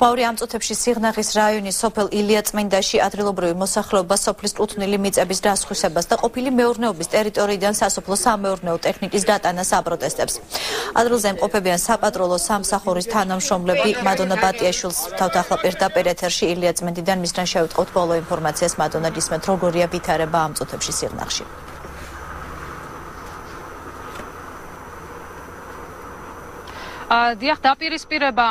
ხმაური ამ წუთებში სიღნაღის რაიონის სოფელ ილიაწმინდაში ადრილობრივი მოსახლეობა სოფლის კუთვნილი მიწების დასხვისებას და ყოფილი მეურნეობის ტერიტორიიდან სასოფლო სამეურნეო ტექნიკის დატანას აპროტესტებს. ადრილზე იმყოფებიან საპატროლო სამსახურის თანამშრომლები მადონა ბატიაშვილს თავთ ახლა პირდაპირ ეთერში ილიაწმინდიდან მისგან შევიტყოთ ბოლო ინფორმაციას მადონა გისმენთ როგორია ვითარება ამ წუთებში სიღნაღში. დიახ დაპირისპირება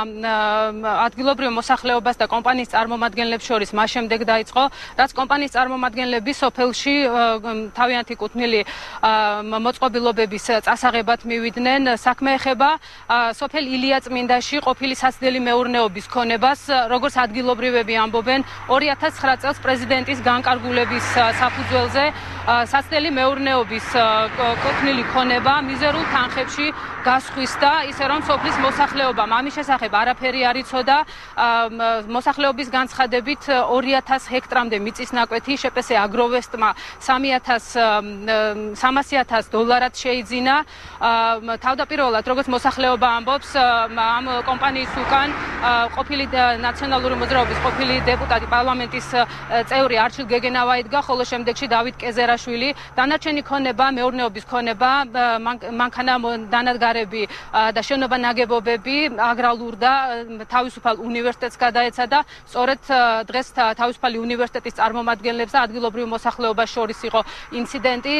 ადგილობრივ მოსახლეობას და კომპანიის წარმომადგენლებს შორის მას შემდეგ დაიწყო, რაც კომპანიის წარმომადგენლები სოფელში თავიანთი კუთვნილი მოწყობილობების წასაღებად მივიდნენ. საქმე ეხება სოფელ ილიაწმინდაში ყოფილი საცდელი მეურნეობის ქონებას, როგორც ადგილობრივები ამბობენ, 2009 წელს პრეზიდენტის განკარგულების საფუძველზე საცდელი მეურნეობის კუთვნილი ქონება მიზერულ თანხებში გასხვისდა, ისე რომ სოფლის სოფლის მოსახლეობამ ამის შესახებ არაფერი არ იცოდა. მოსახლეობის განცხადებით 2000 ჰექტრამდე მიწის ნაკვეთი შეპესე აგროვესტმა 3000 300000 დოლარად შეიძინა. თავდაპირველად როგორც მოსახლეობა ამბობს ამ კომპანიის უკან ყოფილი ნაციონალური მოძრაობის ყოფილი დეპუტატი პარლამენტის წევრი არჩილ გეგენავა იდგა ხოლო შემდეგში დავით კეზერაშვილი დანარჩენი ქონება მეურნეობის ქონება მანქანა დანადგარები და შენობა ნაგ ნაგებობები აგრალურ და თავისუფალ უნივერსიტეტს გადაეცა და სწორედ დღეს თავისუფალი უნივერსიტეტის წარმომადგენლებს და ადგილობრივ მოსახლეობას შორის იყო ინციდენტი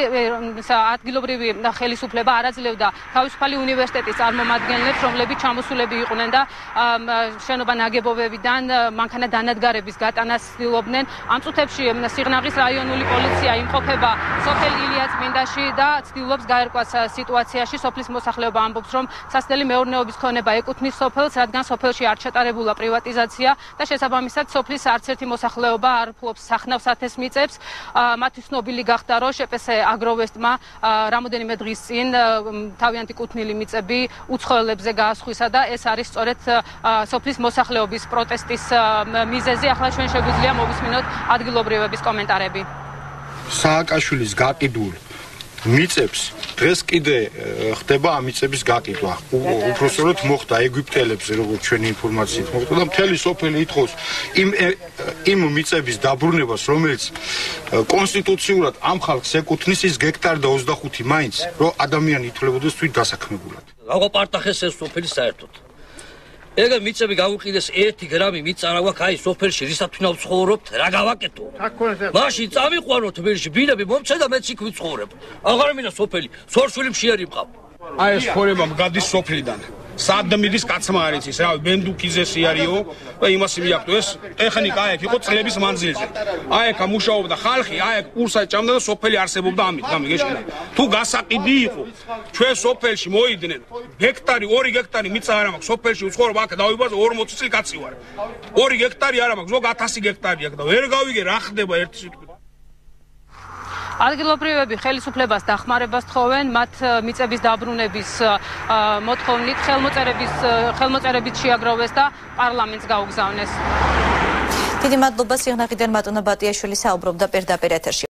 ადგილობრივი ხელისუფლება არაძლევდა თავისუფალი უნივერსიტეტის წარმომადგენლებს რომლებიც ჩამოსულები იყვნენ და შენობა ნაგებობებიდან მანქანა დანადგარების გატანას ცდილობდნენ ამ წუთებში სიღნაღის რაიონული პოლიცია იმყოფება სოფელ ილიაწმინდაში და ცდილობს გაერკვას სიტუაციაში სოფლის მოსახლეობა ამბობს რომ სასწრაფო მეურნეობის ქონება ეკუთვნის სოფელს, რადგან სოფელში არ ჩატარებულა პრივატიზაცია და შესაბამისად სოფლის არც ერთი მოსახლეობა არ ფლობს სახნავსათეს მიწებს. მათი ცნობილი გახდა, რომ შეპესე აგროვესტმა რამოდენიმე დღის წინ თავიანთი კუთვნილი მიწები უცხოელებზე გაასხვისა და ეს არის სწორედ სოფლის მოსახლეობის პროტესტის მიზეზი. ახლა ჩვენ შეგვიძლია მოვისმინოთ ადგილობრივების კომენტარები. სააკაშვილის გაყიდულ მიწებს დღეს კიდე ხდება ამიწების გაყიდვა. უფრო სწორედ მოხდა ეგვიპტელებს, როგორც ჩვენი ინფორმაციით მოხდა და მთელი სოფელი ითხოვს იმ იმ მიწების დაბრუნებას, რომელიც კონსტიტუციურად ამ ხალხს ეკუთვნის ის გექტარი და 25 მაინც, რომ ადამიანი ითვლებოდეს თვით დასაქმებულად. როგორ პარტახეს ეს სოფელი საერთოდ? ეგა მიწები გავუყიდეს 1 გრამი მიწა რა გვაქვს აი სოფელში რისათვინა ვცხოვრობთ რა გავაკეთო? მაშინ წამიყვანოთ თბილისში ბინები მომცე და მეც იქ ვიცხოვრებ. აღარ მინდა სოფელი სორშვილი მშიერი მყავ აი ეს ხორება მგადის სოფლიდან სადმიდის კაცმა არის ის რა ბენდუკიზესი არისო და იმას მიაყტო ეს ტექნიკა აი იყო წლების მანძილზე. აი აქ მუშაობდა ხალხი აი აქ კურსა ჭამდა და სოფელი არსებობდა ამით გამიგეშინა თუ გასაყიდი იყო ჩვენ სოფელში მოიდნენ ჰექტარი 2 ჰექტარი მიწა არ მაქვს. სოფელში უცხორო აქ დავიბაზე 40 წელი კაცი ვარ. 2 ჰექტარი არ მაქვს ზოგ 1000 ჰექტარი აქ და ვერ გავიგე რა ხდება ერთი სიტყვით ადგილობრივები ხელისუფლებას დახმარებას თხოვენ მათ მიწების დაბრუნების მოთხოვნით ხელმოწერების ხელმოწერებით შეაგროვეს და პარლამენტს გაუგზავნეს. დიდი მადლობა სიღნაღიდან მატონა ბატიაშვილი საუბრობდა პირდაპირ ეთერში.